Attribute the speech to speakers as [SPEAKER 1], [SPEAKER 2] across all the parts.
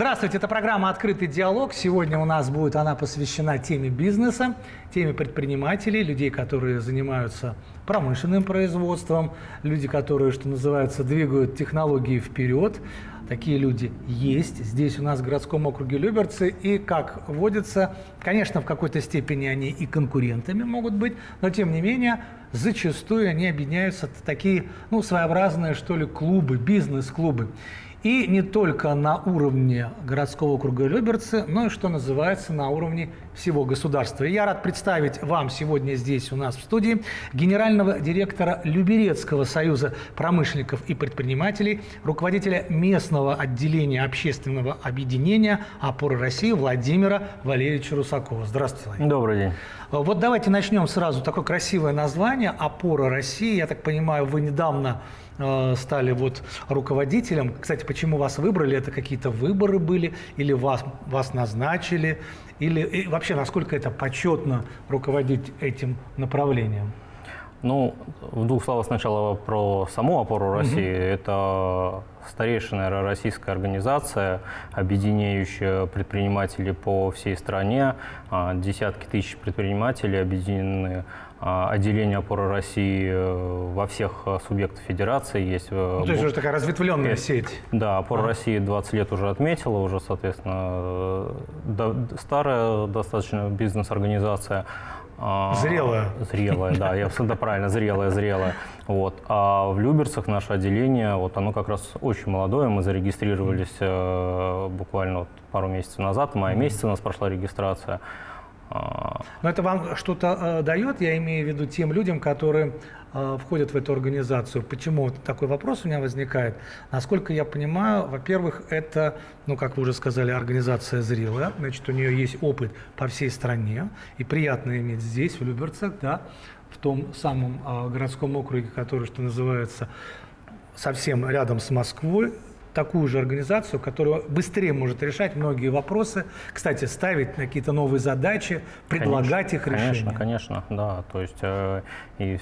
[SPEAKER 1] Здравствуйте, это программа «Открытый диалог». Сегодня у нас будет она посвящена теме бизнеса, теме предпринимателей, людей, которые занимаются промышленным производством, люди, которые, что называется, двигают технологии вперед. Такие люди есть здесь у нас в городском округе Люберцы. И, как водится, конечно, в какой-то степени они и конкурентами могут быть, но, тем не менее, зачастую они объединяются в такие, ну, своеобразные, что ли, клубы, бизнес-клубы. И не только на уровне городского округа Люберцы, но и, что называется, на уровне всего государства. И я рад представить вам сегодня здесь у нас в студии генерального директора Люберецкого союза промышленников и предпринимателей, руководителя местного отделения общественного объединения «Опоры России» Владимира Валерьевича Русакова. Здравствуйте.
[SPEAKER 2] Добрый день.
[SPEAKER 1] Вот давайте начнем сразу. Такое красивое название «Опора России». Я так понимаю, вы недавно Э, стали вот руководителем. Кстати, почему вас выбрали? Это какие-то выборы были или вас, вас назначили? Или и вообще, насколько это почетно руководить этим направлением?
[SPEAKER 2] Ну, в двух словах сначала про саму опору России. Угу. Это старейшая, российская организация, объединяющая предпринимателей по всей стране. А, десятки тысяч предпринимателей объединены отделение опоры России э, во всех э, субъектах федерации есть.
[SPEAKER 1] Э, ну, то есть уже такая разветвленная есть. сеть.
[SPEAKER 2] Да, опора а. России 20 лет уже отметила, уже, соответственно, старая достаточно бизнес-организация.
[SPEAKER 1] А, зрелая.
[SPEAKER 2] Зрелая, да, я абсолютно правильно, зрелая, зрелая. Вот. А в Люберцах наше отделение, вот оно как раз очень молодое, мы зарегистрировались буквально вот пару месяцев назад, в мае месяце у нас прошла регистрация.
[SPEAKER 1] Но это вам что-то э, дает, я имею в виду тем людям, которые э, входят в эту организацию. Почему такой вопрос у меня возникает? Насколько я понимаю, во-первых, это, ну, как вы уже сказали, организация зрелая, значит, у нее есть опыт по всей стране, и приятно иметь здесь, в Люберцах, да, в том самом э, городском округе, который, что называется, совсем рядом с Москвой, такую же организацию, которая быстрее может решать многие вопросы, кстати, ставить какие-то новые задачи, предлагать
[SPEAKER 2] конечно,
[SPEAKER 1] их решение.
[SPEAKER 2] Конечно, конечно, да. То есть э, и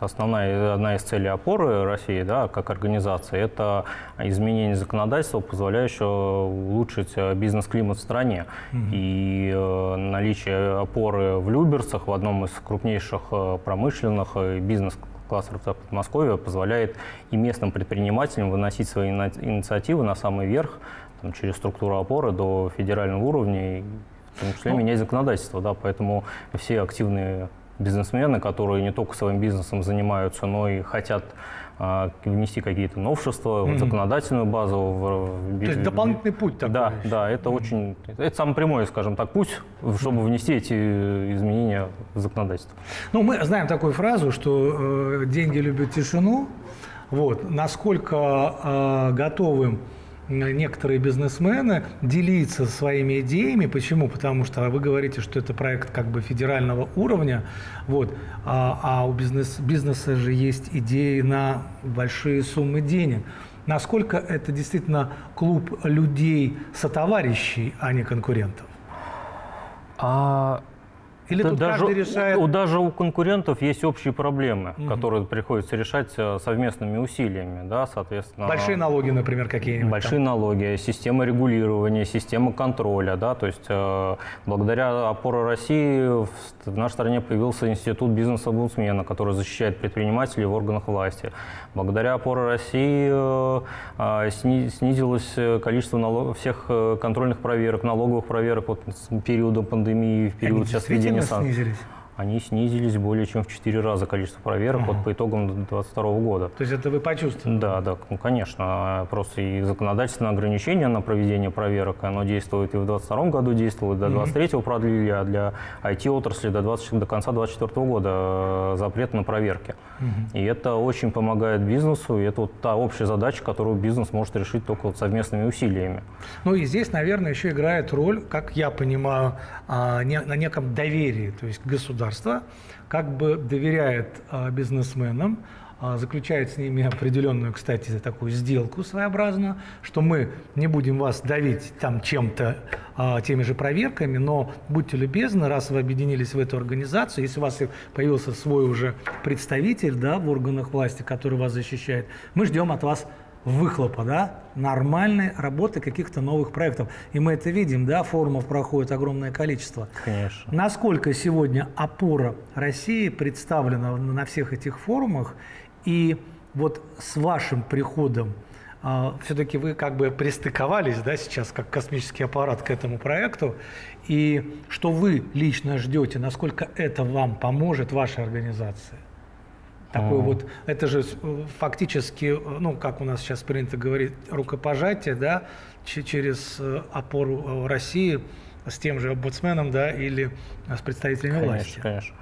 [SPEAKER 2] основная одна из целей опоры России, да, как организации, это изменение законодательства, позволяющего улучшить э, бизнес-климат в стране. Угу. И э, наличие опоры в Люберцах, в одном из крупнейших э, промышленных и бизнес кластер Подмосковья позволяет и местным предпринимателям выносить свои инициативы на самый верх, там, через структуру опоры до федерального уровня, и в том числе ну, менять законодательство. Да, поэтому все активные бизнесмены, которые не только своим бизнесом занимаются, но и хотят внести какие-то новшества mm-hmm. в законодательную базу.
[SPEAKER 1] В, То есть дополнительный путь такой.
[SPEAKER 2] Да, да, это mm-hmm. очень, это самый прямой, скажем так, путь, чтобы mm-hmm. внести эти изменения в законодательство.
[SPEAKER 1] Ну, мы знаем такую фразу, что э, деньги любят тишину. Вот, насколько э, готовы некоторые бизнесмены делиться своими идеями. Почему? Потому что вы говорите, что это проект как бы федерального уровня, вот, а, а у бизнес, бизнеса же есть идеи на большие суммы денег. Насколько это действительно клуб людей сотоварищей, а не конкурентов?
[SPEAKER 2] А или тут даже, каждый решает... У, даже у конкурентов есть общие проблемы, угу. которые приходится решать э, совместными усилиями, да, соответственно.
[SPEAKER 1] Большие налоги, например, какие-нибудь.
[SPEAKER 2] Большие там. налоги, система регулирования, система контроля, да, то есть э, благодаря опоре России в, в нашей стране появился институт бизнес-омбудсмена, который защищает предпринимателей в органах власти. Благодаря опоре России э, э, снизилось количество налог, всех э, контрольных проверок, налоговых проверок вот, с периодом пандемии, в период сейчас введения
[SPEAKER 1] снизились?
[SPEAKER 2] Они снизились более чем в 4 раза количество проверок ага. вот по итогам 2022 года.
[SPEAKER 1] То есть это вы почувствовали?
[SPEAKER 2] Да, да, ну, конечно. Просто и законодательственное ограничение на проведение проверок, оно действует и в 2022 году действовало, до 2023 угу. продлили, а для IT-отрасли до, 20, до конца 2024 года э, запрет на проверки. Угу. И это очень помогает бизнесу, и это вот та общая задача, которую бизнес может решить только вот совместными усилиями.
[SPEAKER 1] Ну и здесь, наверное, еще играет роль, как я понимаю, а, на неком доверии, то есть государство государство как бы доверяет а, бизнесменам, а, заключает с ними определенную, кстати, такую сделку своеобразную, что мы не будем вас давить там чем-то, а, теми же проверками, но будьте любезны, раз вы объединились в эту организацию, если у вас появился свой уже представитель да, в органах власти, который вас защищает, мы ждем от вас выхлопа, да, нормальной работы каких-то новых проектов. И мы это видим, да, форумов проходит огромное количество.
[SPEAKER 2] Конечно.
[SPEAKER 1] Насколько сегодня опора России представлена на всех этих форумах, и вот с вашим приходом а, все-таки вы как бы пристыковались, да, сейчас как космический аппарат к этому проекту, и что вы лично ждете, насколько это вам поможет вашей организации? Такой вот, это же фактически, ну, как у нас сейчас принято говорить, рукопожатие, да, через э, опору э, России с тем же омбудсменом, да, или с представителями
[SPEAKER 2] конечно,
[SPEAKER 1] власти.
[SPEAKER 2] Конечно.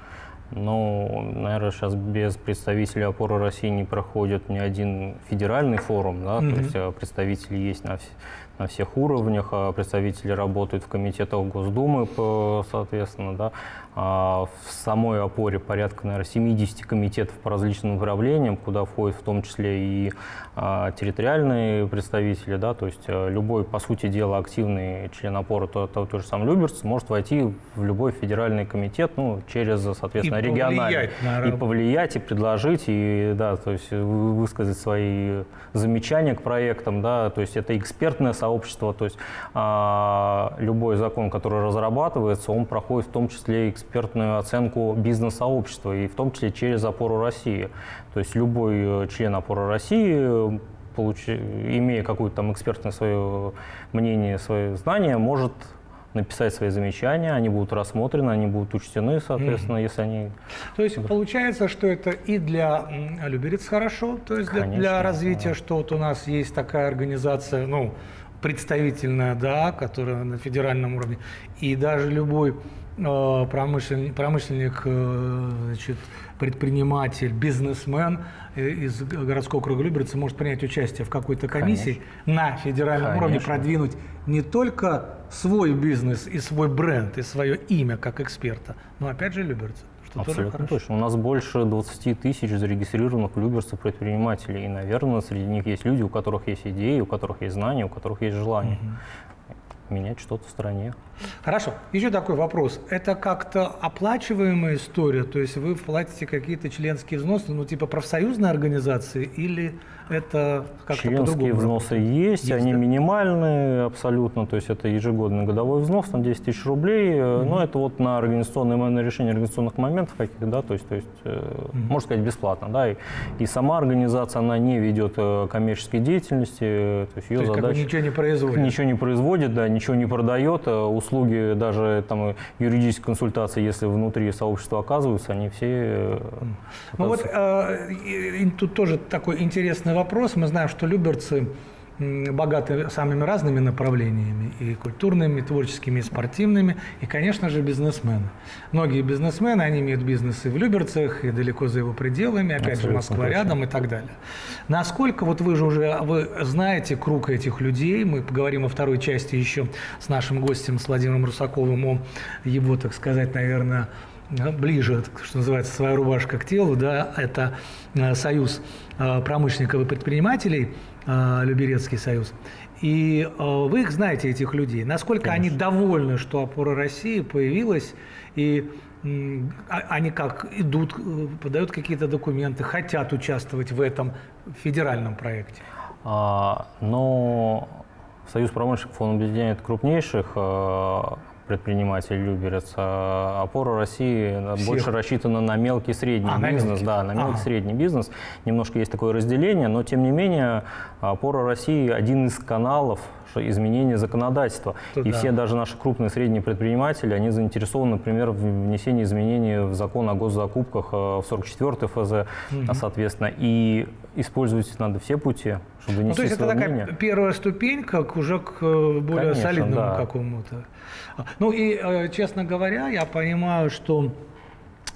[SPEAKER 2] Ну, наверное, сейчас без представителей опоры России не проходит ни один федеральный форум, да, mm-hmm. то есть э, представители есть на, на всех уровнях, а представители работают в комитетах Госдумы, соответственно, да, а в самой опоре порядка, наверное, 70 комитетов по различным направлениям, куда входят в том числе и а, территориальные представители, да, то есть а, любой, по сути дела, активный член опоры, то, то, то же самое Люберц, может войти в любой федеральный комитет, ну, через, соответственно, и региональный.
[SPEAKER 1] на...
[SPEAKER 2] И повлиять, и предложить, и, да, то есть высказать свои замечания к проектам, да, то есть это экспертное сообщество, то есть а, любой закон, который разрабатывается, он проходит в том числе экспертную оценку бизнес-сообщества, и в том числе через опору России. То есть любой э, член опоры России, получи, имея какое-то там экспертное свое мнение, свои знания, может написать свои замечания, они будут рассмотрены, они будут учтены, соответственно, mm. если они...
[SPEAKER 1] То есть получается, что это и для Люберец хорошо, то есть Конечно, для, развития, да. что вот у нас есть такая организация, ну, представительная, да, которая на федеральном уровне, и даже любой Э, промышленник, промышленник э, значит, предприниматель, бизнесмен э, из городского круга Люберца может принять участие в какой-то комиссии Конечно. на федеральном Конечно. уровне, продвинуть не только свой бизнес и свой бренд, и свое имя как эксперта, но опять же Люберца.
[SPEAKER 2] Что Абсолютно точно. У нас больше 20 тысяч зарегистрированных люберцев предпринимателей. И, наверное, среди них есть люди, у которых есть идеи, у которых есть знания, у которых есть желание. Угу менять что-то в стране.
[SPEAKER 1] Хорошо. Еще такой вопрос. Это как-то оплачиваемая история? То есть вы платите какие-то членские взносы, ну типа профсоюзной организации или это как-то
[SPEAKER 2] Членские взносы есть, есть, они да? минимальные абсолютно, то есть это ежегодный годовой взнос, там 10 тысяч рублей, mm-hmm. но это вот на организационные, на решение организационных моментов каких, да, то есть, то есть mm-hmm. можно сказать, бесплатно, да, и, и сама организация, она не ведет э, коммерческой деятельности, то есть ее то задача...
[SPEAKER 1] ничего не производит.
[SPEAKER 2] Ничего не производит, да, ничего не продает, услуги даже там юридической консультации, если внутри сообщества оказываются, они все...
[SPEAKER 1] Ну вот э, тут тоже такой интересный вопрос. Мы знаем, что люберцы богаты самыми разными направлениями, и культурными, и творческими, и спортивными, и, конечно же, бизнесмены. Многие бизнесмены, они имеют бизнесы в Люберцах, и далеко за его пределами, опять Абсолютно же, Москва точно. рядом и так далее. Насколько, вот вы же уже, вы знаете круг этих людей, мы поговорим о второй части еще с нашим гостем, с Владимиром Русаковым, о его, так сказать, наверное, ближе, что называется, своя рубашка к телу, да, это э, союз э, промышленников и предпринимателей, Люберецкий союз. И вы их знаете, этих людей. Насколько Конечно. они довольны, что опора России появилась, и а, они как идут, подают какие-то документы, хотят участвовать в этом федеральном проекте?
[SPEAKER 2] А, но Союз промышленников, он объединяет крупнейших предприниматель Люберец. А опора России Всех. больше рассчитана на мелкий и средний а, бизнес. На да, на мелкий и а. средний бизнес. Немножко есть такое разделение, но тем не менее опора России один из каналов изменения законодательства. Туда. И все даже наши крупные и средние предприниматели, они заинтересованы, например, в внесении изменений в закон о госзакупках э, в 44 ФЗ, угу. соответственно. И использовать надо все пути, чтобы внести ну,
[SPEAKER 1] То есть это такая мнение. первая ступенька к уже к э, более Конечно, солидному да. какому-то. Ну и, э, честно говоря, я понимаю, что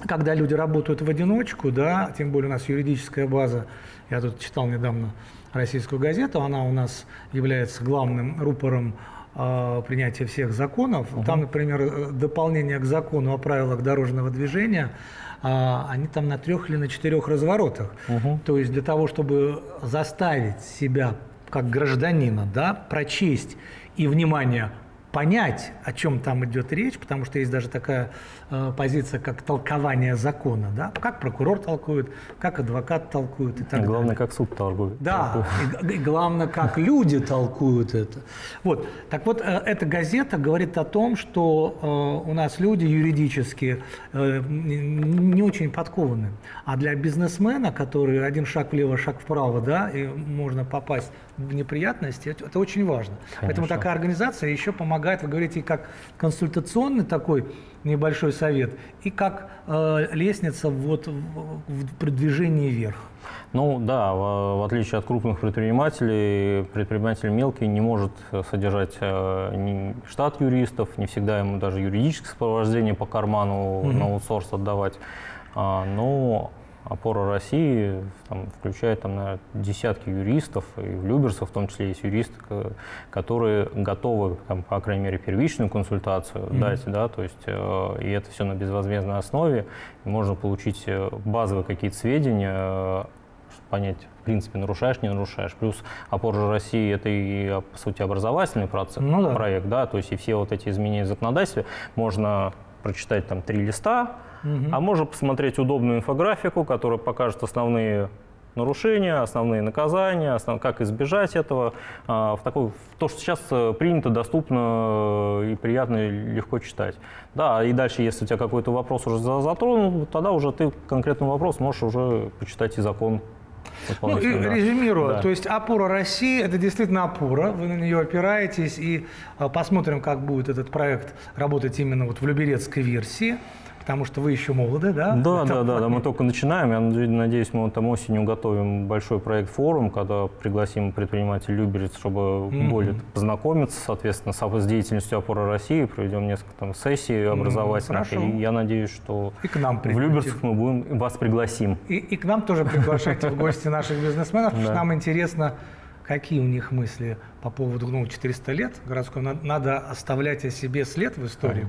[SPEAKER 1] когда люди работают в одиночку, да, тем более у нас юридическая база, я тут читал недавно российскую газету, она у нас является главным рупором э, принятия всех законов. Угу. Там, например, э, дополнение к закону о правилах дорожного движения, э, они там на трех или на четырех разворотах. Угу. То есть для того, чтобы заставить себя как гражданина, да, прочесть и, внимание, понять, о чем там идет речь, потому что есть даже такая позиция, как толкование закона, да, как прокурор толкует, как адвокат толкует и так
[SPEAKER 2] и главное,
[SPEAKER 1] далее.
[SPEAKER 2] как суд толкует.
[SPEAKER 1] Да, и, и главное, как люди толкуют это. Вот, так вот, э, эта газета говорит о том, что э, у нас люди юридически э, не очень подкованы, а для бизнесмена, который один шаг влево, шаг вправо, да, и можно попасть в неприятности, это, очень важно.
[SPEAKER 2] Конечно.
[SPEAKER 1] Поэтому такая организация еще помогает, вы говорите, как консультационный такой небольшой совет, и как э, лестница вот в, в продвижении вверх.
[SPEAKER 2] Ну да, в, в отличие от крупных предпринимателей, предприниматель мелкий не может содержать э, штат юристов, не всегда ему даже юридическое сопровождение по карману mm-hmm. на аутсорс отдавать. А, но опора России там, включает там, наверное, десятки юристов, и в Люберсах в том числе есть юристы, которые готовы, там, по крайней мере, первичную консультацию mm-hmm. дать, да, то есть, э, и это все на безвозмездной основе, и можно получить э, базовые какие-то сведения, э, понять, в принципе, нарушаешь, не нарушаешь. Плюс опора России это и, по сути, образовательный процесс, ну, да. проект, да, то есть и все вот эти изменения в законодательстве можно прочитать там три листа, Угу. А можно посмотреть удобную инфографику, которая покажет основные нарушения, основные наказания, основ... как избежать этого. А, в такой, то, что сейчас э, принято, доступно э, и приятно, и легко читать. Да, и дальше, если у тебя какой-то вопрос уже затронул, тогда уже ты конкретный вопрос можешь уже почитать и закон
[SPEAKER 1] ну, и да. резюмируя, да. то есть опора России – это действительно опора, вы на нее опираетесь, и а, посмотрим, как будет этот проект работать именно вот в люберецкой версии потому что вы еще молоды, да?
[SPEAKER 2] Да, да, да, да, мы только начинаем. Я надеюсь, мы там осенью готовим большой проект форум, когда пригласим предпринимателей Люберец, чтобы mm-hmm. более познакомиться, соответственно, с деятельностью опоры России, проведем несколько там сессий образовательных. Mm-hmm, и я надеюсь, что
[SPEAKER 1] и к нам
[SPEAKER 2] в Люберцах мы будем вас пригласим.
[SPEAKER 1] И, и к нам тоже приглашайте в гости наших бизнесменов, потому что нам интересно какие у них мысли по поводу ну, 400 лет городской, надо оставлять о себе след в истории, конечно,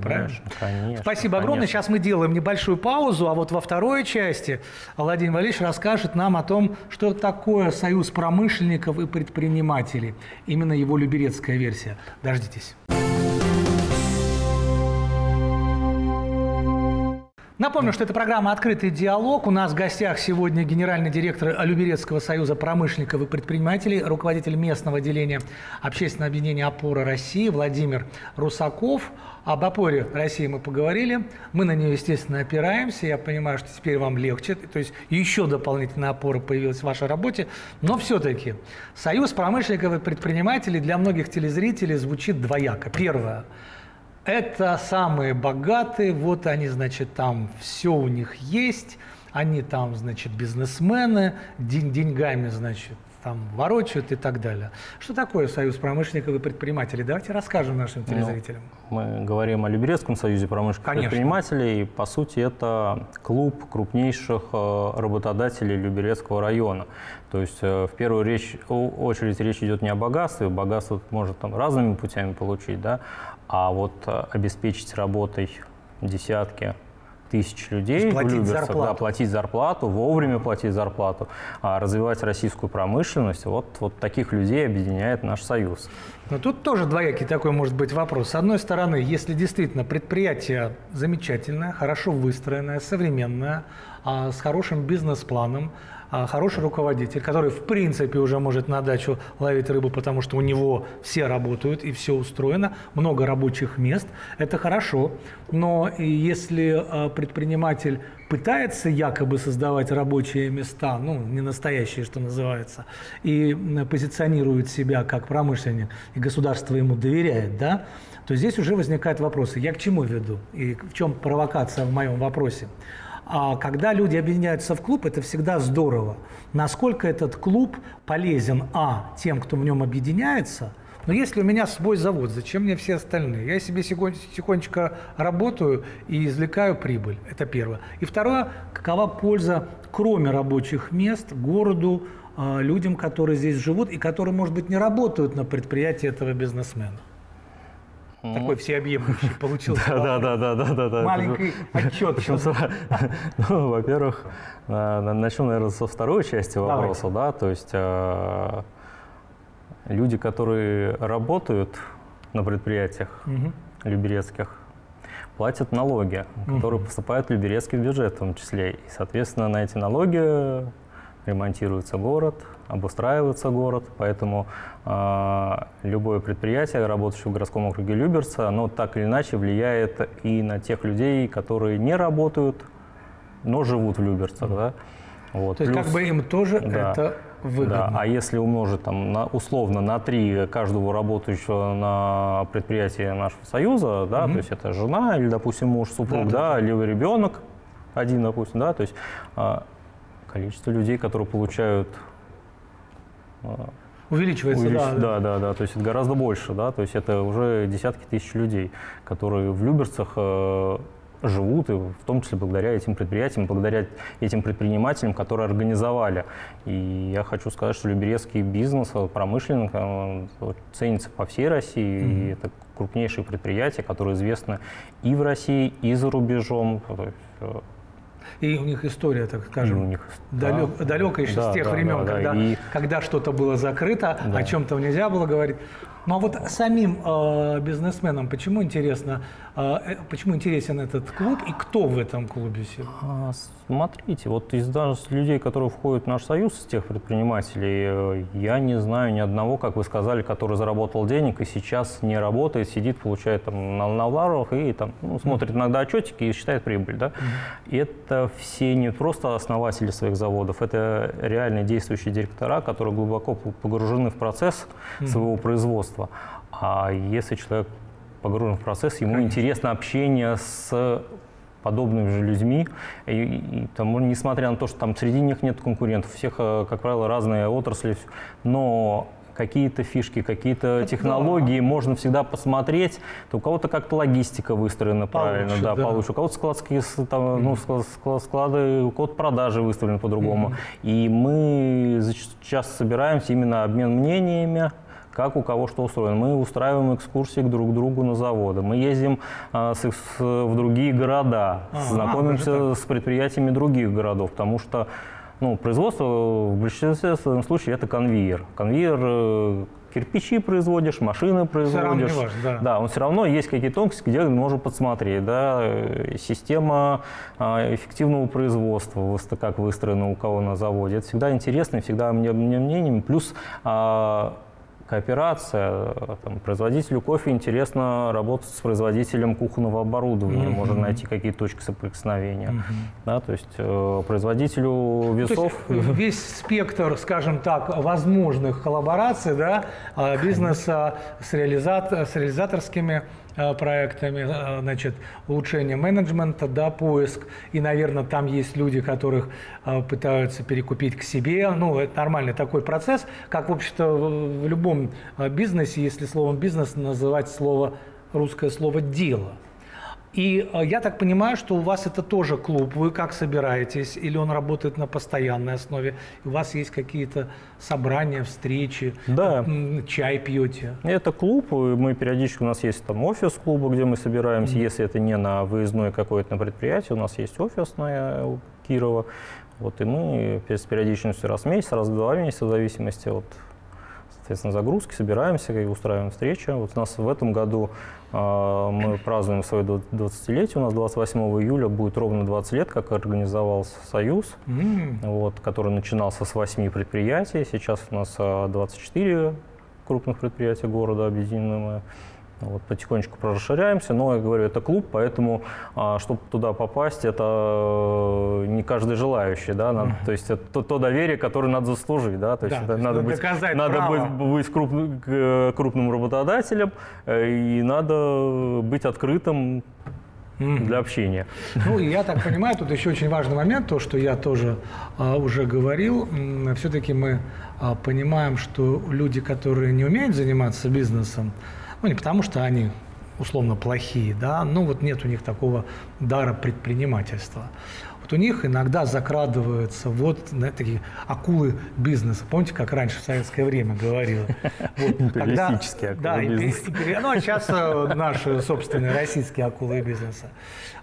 [SPEAKER 1] правильно?
[SPEAKER 2] Конечно.
[SPEAKER 1] Спасибо огромное.
[SPEAKER 2] Конечно.
[SPEAKER 1] Сейчас мы делаем небольшую паузу, а вот во второй части Владимир Валерьевич расскажет нам о том, что такое союз промышленников и предпринимателей. Именно его люберецкая версия. Дождитесь. Напомню, что это программа «Открытый диалог». У нас в гостях сегодня генеральный директор Люберецкого союза промышленников и предпринимателей, руководитель местного отделения общественного объединения «Опора России» Владимир Русаков. Об опоре России мы поговорили. Мы на нее, естественно, опираемся. Я понимаю, что теперь вам легче. То есть еще дополнительная опора появилась в вашей работе. Но все-таки Союз промышленников и предпринимателей для многих телезрителей звучит двояко. Первое – это самые богатые, вот они, значит, там все у них есть, они там, значит, бизнесмены, день, деньгами, значит, там ворочают и так далее. Что такое Союз промышленников и предпринимателей? Давайте расскажем нашим ну, телезрителям.
[SPEAKER 2] Ну, мы говорим о Люберецком союзе промышленников и предпринимателей. По сути, это клуб крупнейших э, работодателей Люберецкого района. То есть э, в первую речь, очередь речь идет не о богатстве, богатство может там разными путями получить, да, а вот э, обеспечить работой десятки тысяч людей
[SPEAKER 1] платить в Люберцах, зарплату.
[SPEAKER 2] да, платить зарплату, вовремя платить зарплату, а развивать российскую промышленность, вот, вот таких людей объединяет наш союз.
[SPEAKER 1] Но тут тоже двоякий такой может быть вопрос. С одной стороны, если действительно предприятие замечательное, хорошо выстроенное, современное, с хорошим бизнес-планом, а, хороший руководитель, который в принципе уже может на дачу ловить рыбу, потому что у него все работают и все устроено, много рабочих мест, это хорошо. Но если а, предприниматель пытается якобы создавать рабочие места, ну, не настоящие, что называется, и позиционирует себя как промышленник, и государство ему доверяет, да, то здесь уже возникают вопросы. Я к чему веду? И в чем провокация в моем вопросе? А когда люди объединяются в клуб, это всегда здорово. Насколько этот клуб полезен, а, тем, кто в нем объединяется, но если у меня свой завод, зачем мне все остальные? Я себе тихонечко работаю и извлекаю прибыль. Это первое. И второе, какова польза, кроме рабочих мест, городу, а, людям, которые здесь живут и которые, может быть, не работают на предприятии этого бизнесмена. Такой всеобъемлющий получился.
[SPEAKER 2] Да, да, да, да, да, да.
[SPEAKER 1] Маленький отчет.
[SPEAKER 2] Ну, во-первых, начну, наверное, со второй части вопроса, да, то есть э, люди, которые работают на предприятиях люберецких платят налоги, которые поступают в люберецкий бюджет в том числе. И, соответственно, на эти налоги ремонтируется город, обустраивается город, поэтому э, любое предприятие, работающее в городском округе Люберца, оно так или иначе влияет и на тех людей, которые не работают, но живут в Люберцах. Да?
[SPEAKER 1] Вот. То есть Плюс, как бы им тоже да, это выгодно.
[SPEAKER 2] Да, а если умножить там, на, условно на три каждого работающего на предприятии нашего союза, да, угу. то есть это жена или, допустим, муж, супруг, да, да, да. либо ребенок один, допустим, да, то есть а, количество людей, которые получают
[SPEAKER 1] увеличивается, увелич... да,
[SPEAKER 2] да, да, да, то есть это гораздо больше, да, то есть это уже десятки тысяч людей, которые в Люберцах э, живут, и в том числе благодаря этим предприятиям, благодаря этим предпринимателям, которые организовали. И я хочу сказать, что люберецкий бизнес, промышленный, ценится по всей России, mm-hmm. и это крупнейшие предприятия, которые известны и в России, и за рубежом.
[SPEAKER 1] И у них история, так скажем, и у них, далек, да, далекая еще да, с тех да, времен, да, когда, и... когда что-то было закрыто, да. о чем-то нельзя было говорить. Ну а вот самим э, бизнесменам почему интересно, э, э почему интересен этот клуб и кто в этом клубе? А,
[SPEAKER 2] смотрите, вот из даже людей, которые входят в наш союз, из тех предпринимателей, э, я не знаю ни одного, как вы сказали, который заработал денег и сейчас не работает, сидит, получает там на, на лаврах и там ну, смотрит иногда отчетики и считает прибыль, да? Mm-hmm. Это все не просто основатели своих заводов, это реальные действующие директора, которые глубоко погружены в процесс mm-hmm. своего производства. А если человек погружен в процесс, ему Конечно. интересно общение с подобными же людьми, и, и там, несмотря на то, что там среди них нет конкурентов, у всех, э, как правило, разные отрасли, но какие-то фишки, какие-то технологии да. можно всегда посмотреть. То у кого-то как-то логистика выстроена получше, правильно, да, да. получше. У кого-то складские там, mm-hmm. ну, склады, у кого-то продажи выставлены по-другому. Mm-hmm. И мы сейчас собираемся именно обмен мнениями, как у кого что устроено. Мы устраиваем экскурсии к друг другу на заводы, мы ездим а, с, с, в другие города, а, знакомимся а, с предприятиями других городов, потому что ну, производство в большинстве случаев это конвейер. Конвейер э, кирпичи производишь, машины производишь. Все важно, да. да, он все равно есть какие-то тонкости, где можно подсмотреть. Да, э, система а, эффективного производства, как выстроена у кого на заводе. Это всегда интересно, всегда мне, мне мнением. Плюс а, кооперация. Там, производителю кофе интересно работать с производителем кухонного оборудования, mm-hmm. можно найти какие-то точки соприкосновения. Mm-hmm. Да, то есть э, производителю весов...
[SPEAKER 1] То есть весь спектр, скажем так, возможных коллабораций да, а, бизнеса с, реализат... с реализаторскими Э, проектами, э, значит, улучшение менеджмента, да, поиск. И, наверное, там есть люди, которых э, пытаются перекупить к себе. Ну, это нормальный такой процесс, как, в общем-то, в любом бизнесе, если словом бизнес называть слово, русское слово «дело». И э, я так понимаю, что у вас это тоже клуб. Вы как собираетесь? Или он работает на постоянной основе? У вас есть какие-то собрания, встречи?
[SPEAKER 2] Да.
[SPEAKER 1] Чай пьете?
[SPEAKER 2] Это клуб. Мы периодически, у нас есть там офис клуба, где мы собираемся. Mm-hmm. Если это не на выездное какое-то на предприятие, у нас есть офисное у Кирова. Вот, и мы с периодичностью раз в месяц, раз в два месяца, в зависимости от соответственно, загрузки, собираемся и устраиваем встречи. Вот у нас в этом году э, мы празднуем свое 20-летие. У нас 28 июля будет ровно 20 лет, как организовался Союз, mm. вот, который начинался с 8 предприятий. Сейчас у нас 24 крупных предприятия города объединены. Вот, потихонечку расширяемся, но я говорю, это клуб, поэтому, а, чтобы туда попасть, это э, не каждый желающий, да, надо, mm-hmm. то есть это то, то доверие, которое надо заслужить, да, то есть, да, это надо, быть, надо быть, быть крупным, крупным работодателем э, и надо быть открытым mm-hmm. для общения.
[SPEAKER 1] Ну, я так понимаю, тут еще очень важный момент, то, что я тоже а, уже говорил, все-таки мы а, понимаем, что люди, которые не умеют заниматься бизнесом, ну, не потому, что они условно плохие, да, но вот нет у них такого дара предпринимательства. Вот у них иногда закрадываются вот да, такие акулы бизнеса. Помните, как раньше в советское время говорил?
[SPEAKER 2] Вот, Империалистические акулы да, бизнеса.
[SPEAKER 1] Ну, а сейчас э, наши собственные российские акулы бизнеса.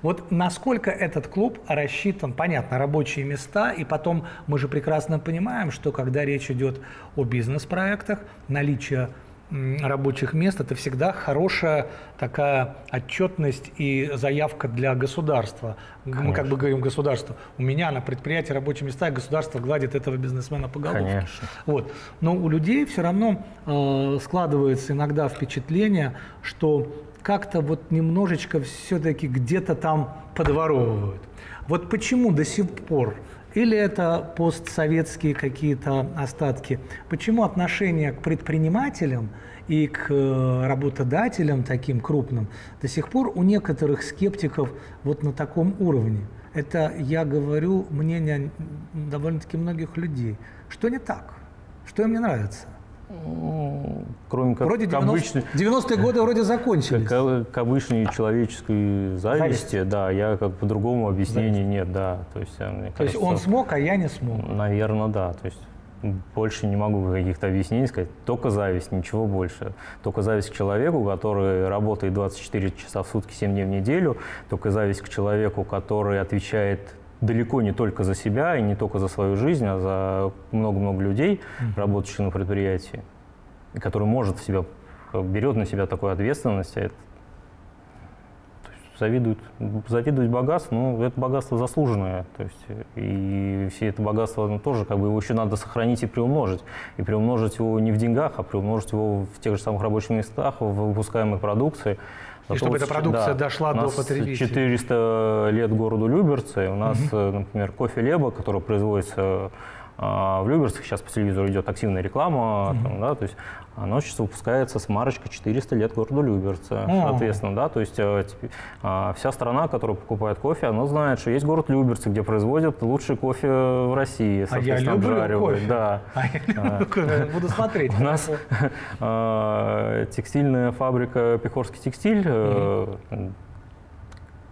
[SPEAKER 1] Вот насколько этот клуб рассчитан, понятно, рабочие места, и потом мы же прекрасно понимаем, что когда речь идет о бизнес-проектах, наличие рабочих мест, это всегда хорошая такая отчетность и заявка для государства. Конечно. Мы как бы говорим государство. У меня на предприятии рабочие места, и государство гладит этого бизнесмена по головке.
[SPEAKER 2] Конечно.
[SPEAKER 1] Вот. Но у людей все равно э, складывается иногда впечатление, что как-то вот немножечко все-таки где-то там подворовывают. Вот почему до сих пор или это постсоветские какие-то остатки? Почему отношение к предпринимателям и к э, работодателям таким крупным до сих пор у некоторых скептиков вот на таком уровне? Это, я говорю, мнение довольно-таки многих людей. Что не так? Что им не нравится?
[SPEAKER 2] Кроме как
[SPEAKER 1] вроде 90, 90-е годы вроде закончились.
[SPEAKER 2] К, к обычной человеческой зависти, Зависть. да, я как по-другому объяснений Зависть. нет, да.
[SPEAKER 1] То есть, э, мне то кажется, есть он смог, а я не смог.
[SPEAKER 2] Наверное, да. То есть больше не могу каких-то объяснений сказать. Только зависть, ничего больше. Только зависть к человеку, который работает 24 часа в сутки, 7 дней в неделю. Только зависть к человеку, который отвечает далеко не только за себя и не только за свою жизнь, а за много-много людей, mm-hmm. работающих на предприятии, который может в себя, берет на себя такую ответственность, а это завидуют, завидовать богатству, ну, это богатство заслуженное, то есть, и все это богатство ну, тоже, как бы, его еще надо сохранить и приумножить. И приумножить его не в деньгах, а приумножить его в тех же самых рабочих местах, в выпускаемой продукции.
[SPEAKER 1] И чтобы эта продукция да, дошла
[SPEAKER 2] до
[SPEAKER 1] потребителей.
[SPEAKER 2] 400 лет городу Люберцы. У нас, угу. например, кофе Леба, который производится а, в Люберцах сейчас по телевизору идет активная реклама, mm там, да, то есть оно сейчас выпускается с марочкой 400 лет городу Люберцы, mm соответственно, да, то есть э, а, вся страна, которая покупает кофе, она знает, что есть город Люберцы, где производят лучший кофе в России,
[SPEAKER 1] соответственно, а я люблю кофе.
[SPEAKER 2] Да.
[SPEAKER 1] А я люблю кофе, буду смотреть.
[SPEAKER 2] У нас текстильная фабрика Пехорский текстиль э,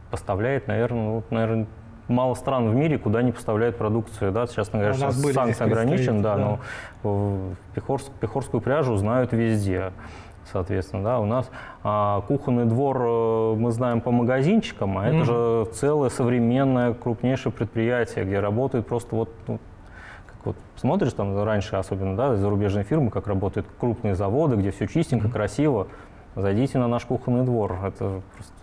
[SPEAKER 2] поставляет, наверное, наверное, мало стран в мире, куда не поставляют продукцию. Да? Сейчас, конечно, санкции ограничены, да, да, но Пехорск, Пехорскую пряжу знают везде. Соответственно, да, у нас а, кухонный двор э, мы знаем по магазинчикам, а mm-hmm. это же целое современное крупнейшее предприятие, где работают просто вот ну, вот смотришь там раньше, особенно, да, зарубежные фирмы, как работают крупные заводы, где все чистенько, mm-hmm. красиво. Зайдите на наш кухонный двор. Это просто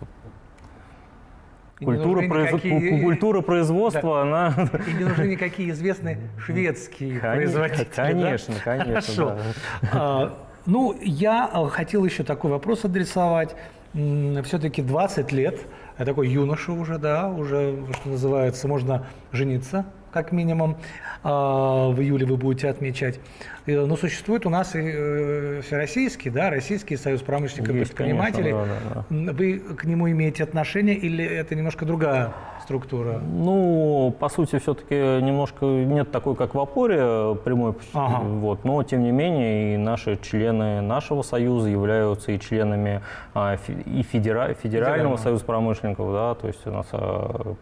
[SPEAKER 2] Культура, произ... никакие...
[SPEAKER 1] культура
[SPEAKER 2] производства,
[SPEAKER 1] да. она... И не нужны никакие известные шведские производители.
[SPEAKER 2] Конечно, да? конечно. Хорошо.
[SPEAKER 1] Да. А, ну, я а, хотел еще такой вопрос адресовать. Все-таки 20 лет, я такой юноша уже, да, уже, что называется, можно жениться как минимум. А, в июле вы будете отмечать. Но существует у нас и э, всероссийский, да, Российский союз промышленников и предпринимателей. Конечно, да, да, да. Вы к нему имеете отношение или это немножко другая структура?
[SPEAKER 2] Ну, по сути, все-таки немножко нет такой, как в опоре прямой, ага. вот, но тем не менее и наши члены нашего союза являются и членами а, и федера, федерального союза промышленников, да, то есть у нас а,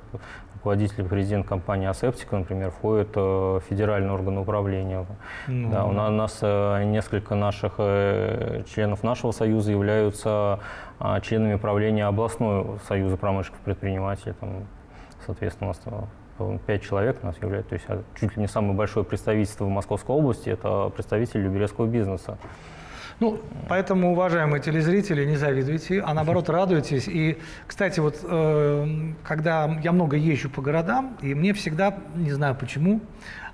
[SPEAKER 2] руководитель, президент компании «Асептика», например, входит э, в федеральный орган управления. Ну, да, у нас э, несколько наших э, членов нашего союза являются а, членами правления областного союза промышленных предпринимателей. Там, соответственно, у нас пять человек у нас является, то есть а, чуть ли не самое большое представительство в Московской области, это представители люберецкого бизнеса.
[SPEAKER 1] Ну, поэтому, уважаемые телезрители, не завидуйте, а наоборот радуйтесь. И, кстати, вот э, когда я много езжу по городам, и мне всегда, не знаю почему,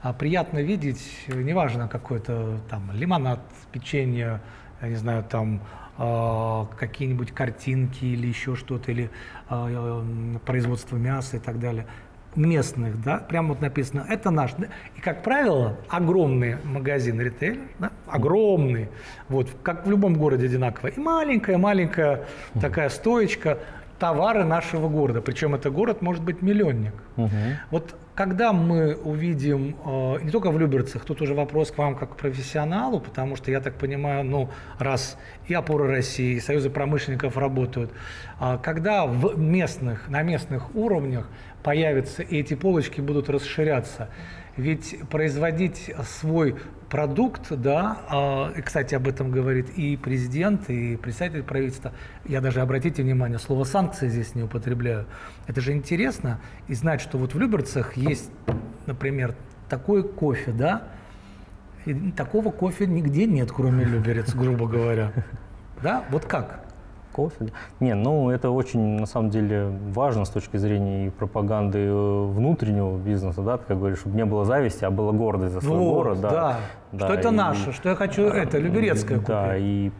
[SPEAKER 1] а приятно видеть, неважно, какой-то там лимонад, печенье, я не знаю, там э, какие-нибудь картинки или еще что-то, или э, производство мяса и так далее местных, да, прямо вот написано, это наш. И, как правило, огромный магазин ритейл, да, огромный, вот, как в любом городе одинаково, и маленькая-маленькая такая стоечка, товары нашего города. Причем это город может быть миллионник. Угу. Вот когда мы увидим, э, не только в Люберцах, тут уже вопрос к вам как к профессионалу, потому что, я так понимаю, ну, раз и опоры России, и союзы промышленников работают, э, когда в местных, на местных уровнях появятся, и эти полочки будут расширяться. Ведь производить свой продукт, да, а, и, кстати, об этом говорит и президент, и представитель правительства. Я даже, обратите внимание, слово «санкции» здесь не употребляю. Это же интересно, и знать, что вот в Люберцах есть, например, такой кофе, да, И такого кофе нигде нет, кроме Люберец, грубо говоря. Да? Вот как?
[SPEAKER 2] Кофе? Не, ну это очень, на самом деле, важно с точки зрения и пропаганды э, внутреннего бизнеса, да, ты как говоришь, чтобы не было зависти, а была гордость за свой
[SPEAKER 1] Вот,
[SPEAKER 2] город, да.
[SPEAKER 1] да.
[SPEAKER 2] Да,
[SPEAKER 1] Что это
[SPEAKER 2] и-
[SPEAKER 1] наше, что я хочу это, Люберецкое
[SPEAKER 2] Да,
[SPEAKER 1] купить.
[SPEAKER 2] и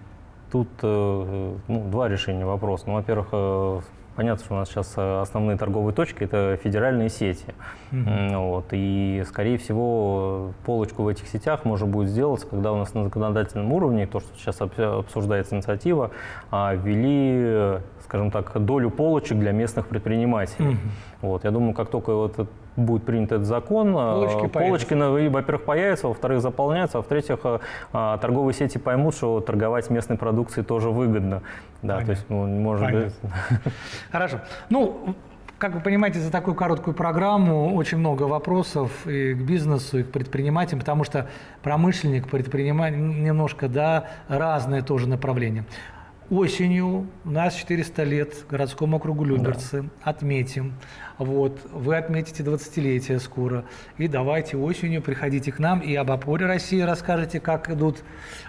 [SPEAKER 2] тут э, ну, два решения вопроса. Ну, во-первых, э, понятно, что у нас сейчас э, основные торговые точки – это федеральные сети. М, Вот, и, скорее всего, полочку в этих сетях можно будет сделать, когда у нас на законодательном уровне, то, что сейчас об- обсуждается инициатива, а, ввели, скажем так, долю полочек для местных предпринимателей. Вот, я думаю, как только вот это будет принят этот закон, э,
[SPEAKER 1] Полочки
[SPEAKER 2] полочки, ну, во-первых, появятся, во-вторых, заполняются, а в-третьих, э, а, торговые сети поймут, что торговать местной продукцией тоже выгодно. Да, то есть, ну, может быть,
[SPEAKER 1] Понятно. Хорошо. Ну, как вы понимаете, за такую короткую программу очень много вопросов и к бизнесу, и к предпринимателям, потому что промышленник, предприниматель немножко, да, разные тоже направления. Осенью у нас 400 лет городскому округу Люберцы. Отметим. Вот. Вы отметите 20-летие скоро. И давайте осенью приходите к нам и об опоре России расскажете, как идут,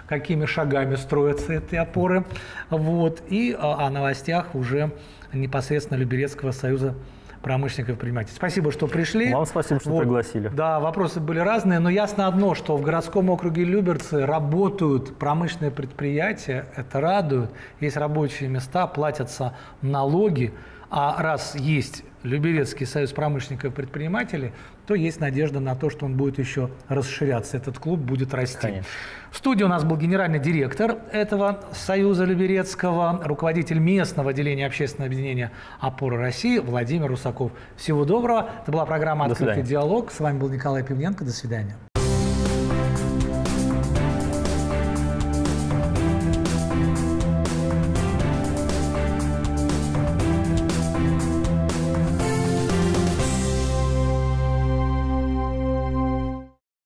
[SPEAKER 1] какими шагами строятся эти опоры. Вот. И о, о новостях уже непосредственно Люберецкого союза промышленников и предпринимателей. Спасибо, что пришли.
[SPEAKER 2] Вам спасибо, что пригласили.
[SPEAKER 1] Да, вопросы были разные, но ясно одно, что в городском округе Люберцы работают промышленные предприятия, это радует, есть рабочие места, платятся налоги, а раз есть Люберецкий союз промышленников и предпринимателей, то есть надежда на то, что он будет еще расширяться, этот клуб будет расти.
[SPEAKER 2] Конечно.
[SPEAKER 1] В студии у нас был генеральный директор этого союза Люберецкого, руководитель местного отделения общественного объединения «Опора России» Владимир Русаков. Всего доброго. Это была программа «Открытый диалог». С вами был Николай Пивненко. До свидания.